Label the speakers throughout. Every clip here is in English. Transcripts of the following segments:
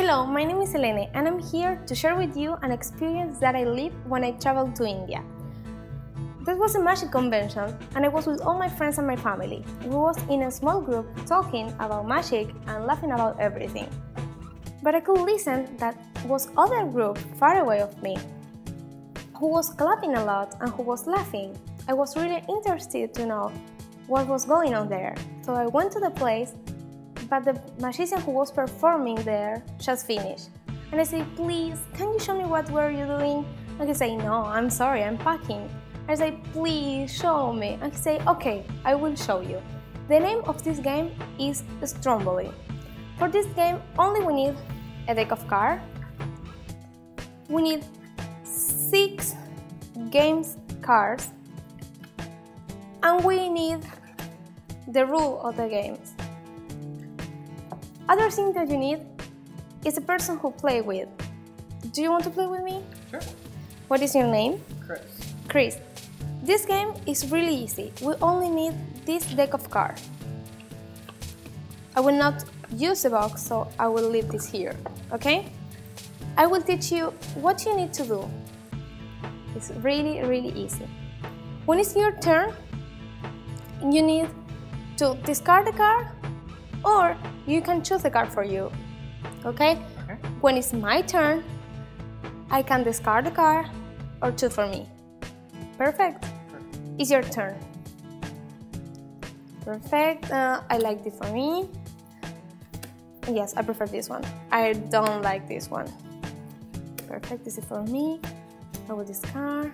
Speaker 1: Hello, my name is Elene and I'm here to share with you an experience that I lived when I traveled to India. This was a magic convention and I was with all my friends and my family. We was in a small group talking about magic and laughing about everything. But I could listen that was other group far away of me who was clapping a lot and who was laughing. I was really interested to know what was going on there. So I went to the place but the magician who was performing there just finished. And I say, please, can you show me what were you doing? And he say, no, I'm sorry, I'm packing. I say, please show me. And he say, okay, I will show you. The name of this game is Stromboli. For this game, only we need a deck of cards. We need six games cards, and we need the rule of the games. Other thing that you need is a person who play with. Do you want to play with me? Sure. What is your name? Chris. Chris. This game is really easy. We only need this deck of cards. I will not use the box, so I will leave this here, okay? I will teach you what you need to do. It's really, really easy. When it's your turn, you need to discard a card or you can choose a card for you. Okay? okay. When it's my turn, I can discard a card or choose for me. Perfect. It's your turn. Perfect. Uh, I like this for me. Yes, I prefer this one. I don't like this one. Perfect. This is for me. I will discard.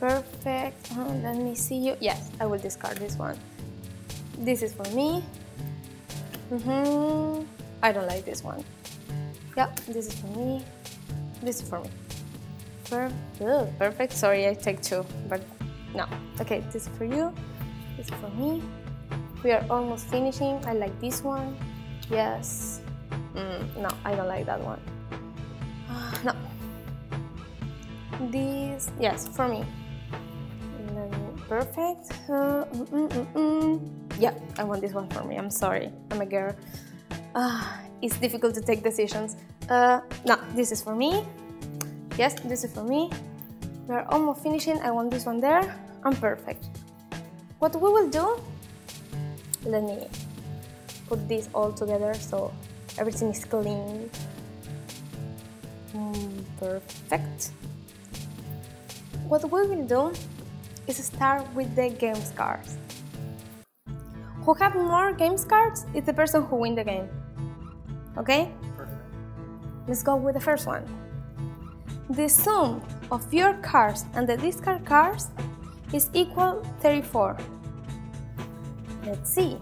Speaker 1: Perfect. Oh, let me see you. Yes, I will discard this one. This is for me. Mm-hmm. I don't like this one. Yeah, this is for me. This is for me. Per Ugh, perfect. Sorry, I take two, but no. Okay, this is for you. This is for me. We are almost finishing. I like this one. Yes. Mm, no, I don't like that one. Uh, no. This, yes, for me. perfect. Uh, mm, mm, mm, mm yeah, I want this one for me. I'm sorry, I'm a girl. Uh, it's difficult to take decisions. Uh, no, this is for me. Yes, this is for me. We're almost finishing. I want this one there. I'm perfect. What we will do, let me put this all together so everything is clean. Mm, perfect. What we will do is start with the game cards who have more games cards is the person who win the game. Okay? Perfect. Let's go with the first one. The sum of your cards and the discard cards is equal 34. Let's see.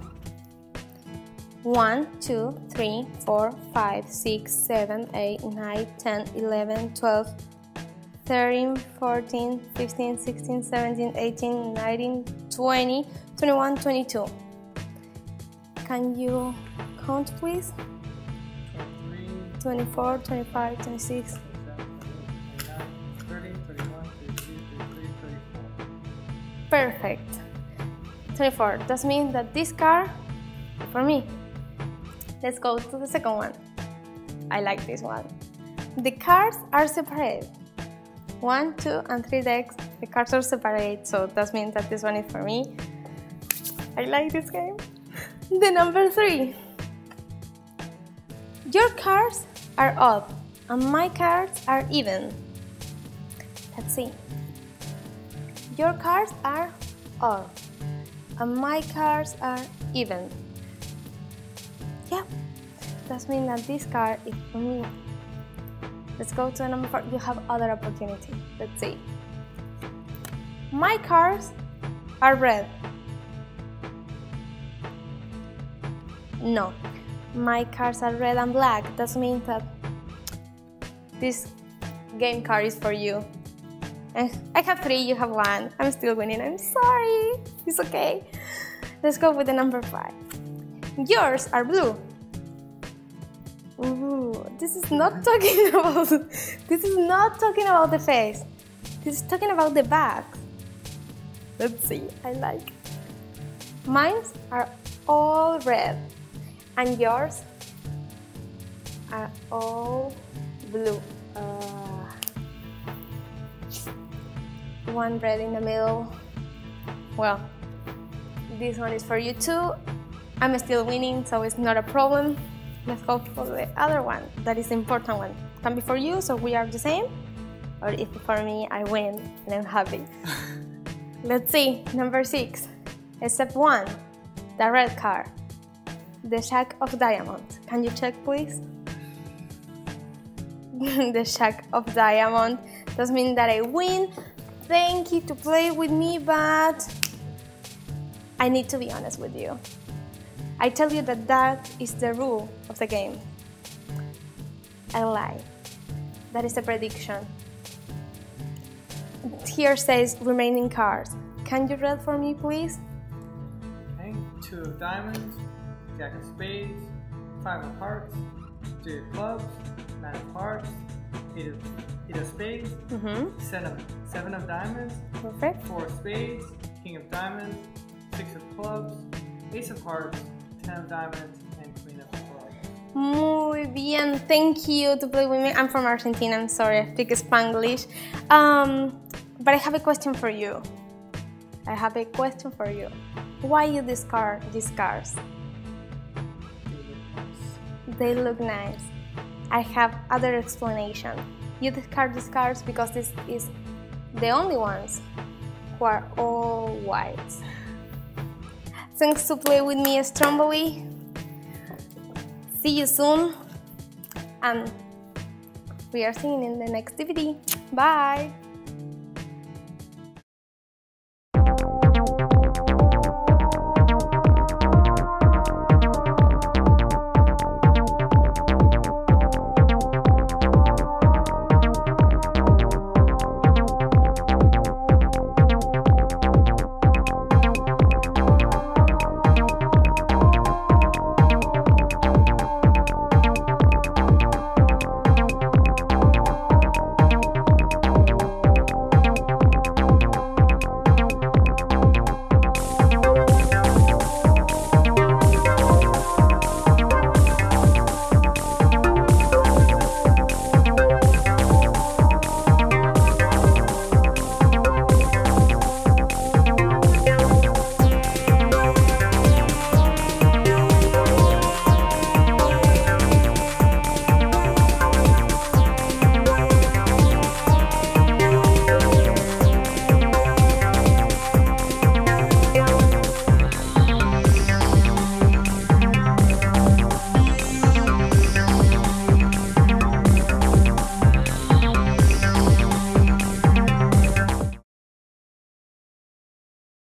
Speaker 1: 1, 2, 3, 4, 5, 6, 7, 8, 9, 10, 11, 12, 13, 14, 15, 16, 17, 18, 19, 20, 21, 22. Can you count, please? 24, 25, 26. Perfect. 24. That means that this car for me. Let's go to the second one. I like this one. The cars are separated. One, two, and three decks. The cars are separated, so that means that this one is for me. I like this game. The number three. Your cards are odd and my cards are even. Let's see. Your cards are odd and my cards are even. Yeah, that means that this card is for me. Let's go to number four. You have other opportunity. Let's see. My cards are red No, my cars are red and black. That means that this game card is for you. Eh, I have three, you have one. I'm still winning. I'm sorry. It's okay. Let's go with the number five. Yours are blue. Ooh, this is not talking about this is not talking about the face. This is talking about the back. Let's see, I like. Mine are all red and yours are all blue. Uh, one red in the middle. Well, this one is for you too. I'm still winning, so it's not a problem. Let's go for the other one. That is the important one. can be for you, so we are the same. Or if for me, I win and I'm happy. Let's see, number six. Step one, the red card. The Jack of diamond. Can you check, please? the Jack of Diamond. Does mean that I win. Thank you to play with me, but I need to be honest with you. I tell you that that is the rule of the game. I lie. That is a prediction. Here says remaining cards. Can you read for me, please? Okay, two diamonds, Jack of Spades, Five of Hearts, Two of Clubs, Nine of Hearts, Eight of, eight of Spades, mm -hmm. seven, of, seven of Diamonds, Perfect. Four of Spades, King of Diamonds, Six of Clubs, Ace of Hearts, Ten of Diamonds, and Queen of Clubs. Muy bien, thank you to play with me. I'm from Argentina, I'm sorry, I speak Spanglish. Um, but I have a question for you. I have a question for you. Why you discard these cards? they look nice. I have other explanation. You discard these cards because this is the only ones who are all white. Thanks to play with me Stromboli. See you soon. And we are seeing in the next DVD. Bye!